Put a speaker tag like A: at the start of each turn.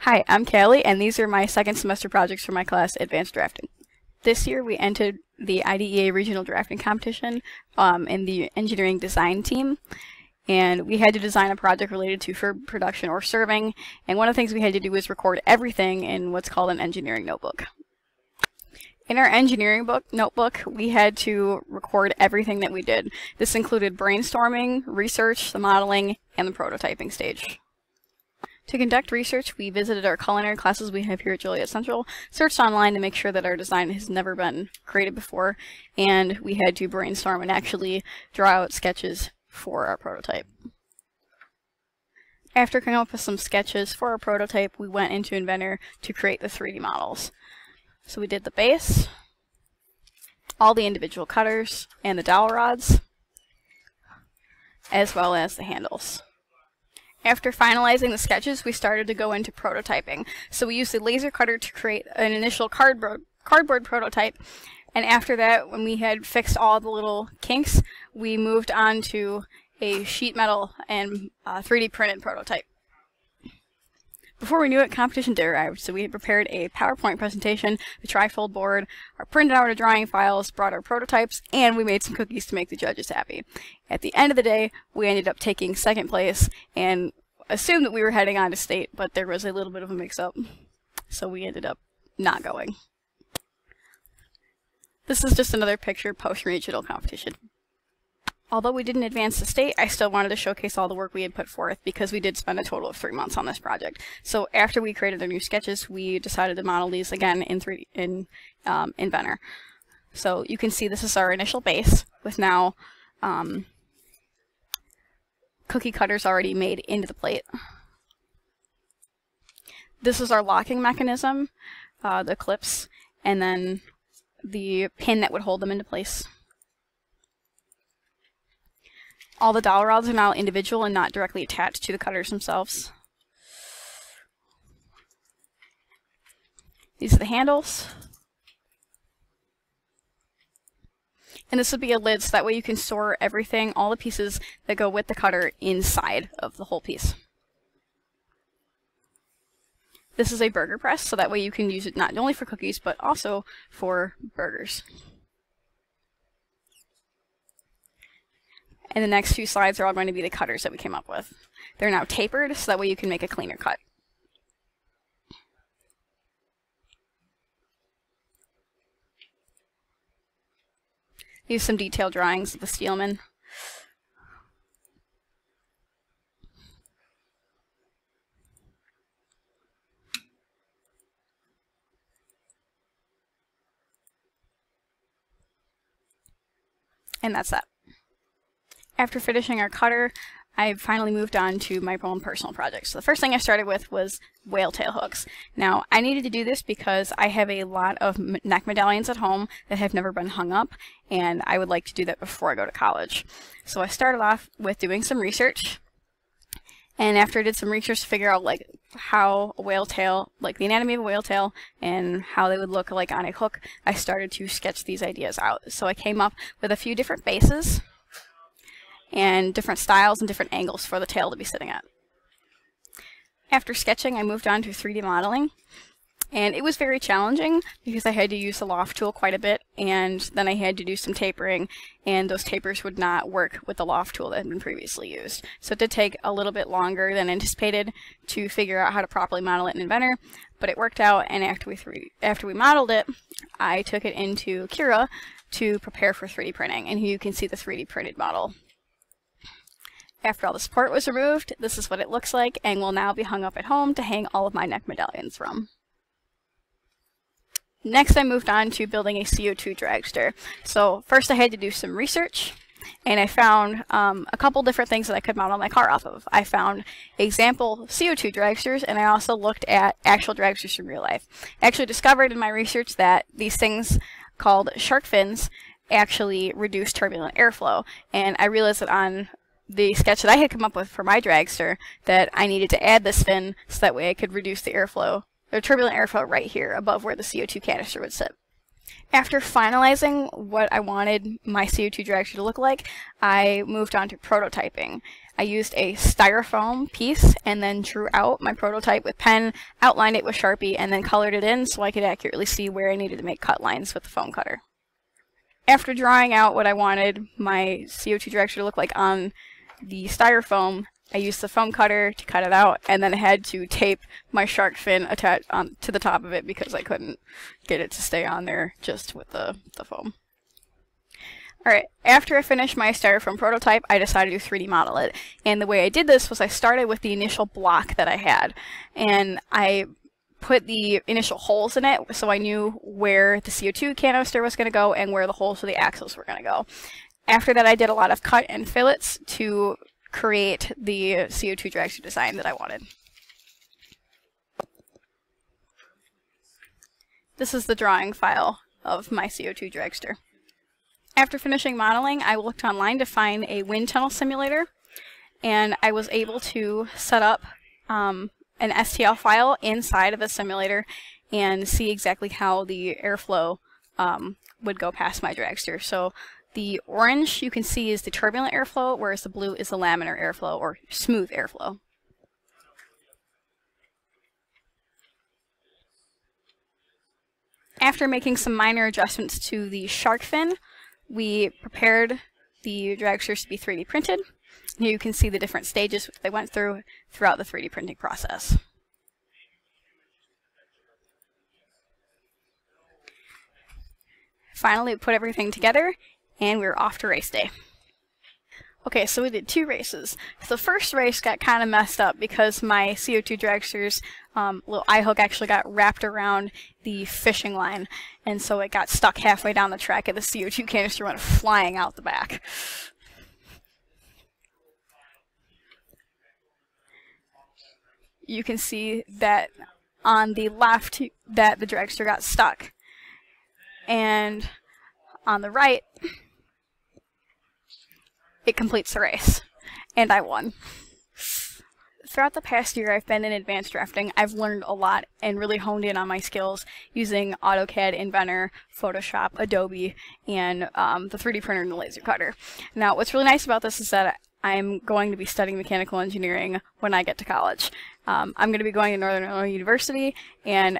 A: Hi, I'm Calli, and these are my second semester projects for my class, Advanced Drafting. This year we entered the IDEA Regional Drafting Competition um, in the engineering design team, and we had to design a project related to food production or serving, and one of the things we had to do was record everything in what's called an engineering notebook. In our engineering book notebook, we had to record everything that we did. This included brainstorming, research, the modeling, and the prototyping stage. To conduct research, we visited our culinary classes we have here at Joliet Central, searched online to make sure that our design has never been created before, and we had to brainstorm and actually draw out sketches for our prototype. After coming up with some sketches for our prototype, we went into Inventor to create the 3D models. So we did the base, all the individual cutters, and the dowel rods, as well as the handles. After finalizing the sketches, we started to go into prototyping. So we used the laser cutter to create an initial cardboard, cardboard prototype. And after that, when we had fixed all the little kinks, we moved on to a sheet metal and uh, 3D printed prototype. Before we knew it, competition day arrived, so we had prepared a PowerPoint presentation, the trifold board, our printed out our drawing files, brought our prototypes, and we made some cookies to make the judges happy. At the end of the day, we ended up taking second place and assumed that we were heading on to state, but there was a little bit of a mix-up, so we ended up not going. This is just another picture post-regional competition. Although we didn't advance the state, I still wanted to showcase all the work we had put forth because we did spend a total of three months on this project. So after we created our new sketches, we decided to model these again in three in um, Inventor. So you can see this is our initial base with now um, cookie cutters already made into the plate. This is our locking mechanism, uh, the clips, and then the pin that would hold them into place. All the dowel rods are now individual and not directly attached to the cutters themselves. These are the handles. And this would be a lid so that way you can store everything, all the pieces that go with the cutter inside of the whole piece. This is a burger press, so that way you can use it not only for cookies, but also for burgers. And the next few slides are all going to be the cutters that we came up with. They're now tapered, so that way you can make a cleaner cut. These some detailed drawings of the Steelman. And that's that. After finishing our cutter, I finally moved on to my own personal projects. So the first thing I started with was whale tail hooks. Now, I needed to do this because I have a lot of neck medallions at home that have never been hung up, and I would like to do that before I go to college. So I started off with doing some research, and after I did some research to figure out like how a whale tail, like the anatomy of a whale tail, and how they would look like on a hook, I started to sketch these ideas out. So I came up with a few different bases and different styles and different angles for the tail to be sitting at. After sketching, I moved on to 3D modeling, and it was very challenging because I had to use the loft tool quite a bit, and then I had to do some tapering, and those tapers would not work with the loft tool that had been previously used. So it did take a little bit longer than anticipated to figure out how to properly model it in Inventor, but it worked out, and after we, after we modeled it, I took it into Cura to prepare for 3D printing, and here you can see the 3D printed model. After all the support was removed, this is what it looks like and will now be hung up at home to hang all of my neck medallions from. Next I moved on to building a CO2 dragster. So first I had to do some research and I found um, a couple different things that I could model my car off of. I found example CO2 dragsters and I also looked at actual dragsters from real life. I actually discovered in my research that these things called shark fins actually reduce turbulent airflow and I realized that on the sketch that I had come up with for my dragster that I needed to add this fin so that way I could reduce the airflow, or turbulent airflow right here above where the CO2 canister would sit. After finalizing what I wanted my CO2 dragster to look like, I moved on to prototyping. I used a styrofoam piece and then drew out my prototype with pen, outlined it with Sharpie, and then colored it in so I could accurately see where I needed to make cut lines with the foam cutter. After drawing out what I wanted my CO2 dragster to look like on the styrofoam, I used the foam cutter to cut it out, and then I had to tape my shark fin attached on to the top of it because I couldn't get it to stay on there just with the, the foam. Alright, after I finished my styrofoam prototype, I decided to 3D model it. And the way I did this was I started with the initial block that I had. And I put the initial holes in it so I knew where the CO2 canister was going to go and where the holes for the axles were going to go. After that, I did a lot of cut and fillets to create the CO2 dragster design that I wanted. This is the drawing file of my CO2 dragster. After finishing modeling, I looked online to find a wind tunnel simulator, and I was able to set up um, an STL file inside of the simulator and see exactly how the airflow um, would go past my dragster. So the orange you can see is the turbulent airflow, whereas the blue is the laminar airflow, or smooth airflow. After making some minor adjustments to the shark fin, we prepared the dragsters to be 3D printed. Here you can see the different stages they went through throughout the 3D printing process. Finally, we put everything together and we are off to race day. Okay, so we did two races. the first race got kind of messed up because my CO2 dragster's um, little eye hook actually got wrapped around the fishing line, and so it got stuck halfway down the track and the CO2 canister went flying out the back. You can see that on the left that the dragster got stuck. And on the right, it completes the race. And I won. Throughout the past year I've been in advanced drafting, I've learned a lot and really honed in on my skills using AutoCAD, Inventor, Photoshop, Adobe, and um, the 3D printer and the laser cutter. Now what's really nice about this is that I'm going to be studying mechanical engineering when I get to college. Um, I'm going to be going to Northern Illinois University and